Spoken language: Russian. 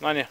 На не.